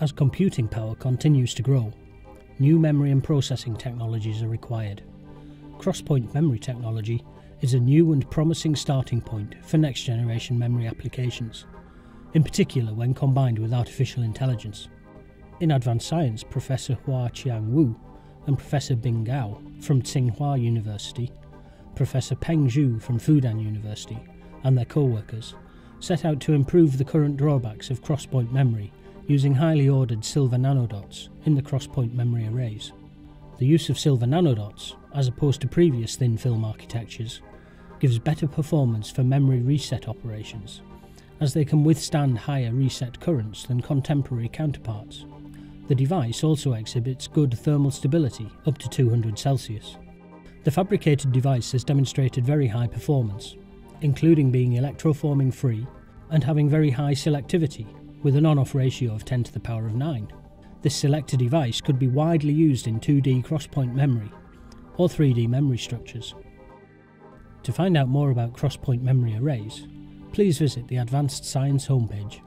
As computing power continues to grow, new memory and processing technologies are required. Crosspoint memory technology is a new and promising starting point for next generation memory applications, in particular when combined with artificial intelligence. In advanced science, Professor Huaqiang Wu and Professor Bin Gao from Tsinghua University, Professor Peng Zhou from Fudan University, and their co workers set out to improve the current drawbacks of crosspoint memory using highly ordered silver nanodots in the crosspoint memory arrays. The use of silver nanodots, as opposed to previous thin film architectures, gives better performance for memory reset operations, as they can withstand higher reset currents than contemporary counterparts. The device also exhibits good thermal stability up to 200 Celsius. The fabricated device has demonstrated very high performance, including being electroforming free and having very high selectivity with an on off ratio of 10 to the power of 9. This selector device could be widely used in 2D crosspoint memory or 3D memory structures. To find out more about crosspoint memory arrays, please visit the Advanced Science homepage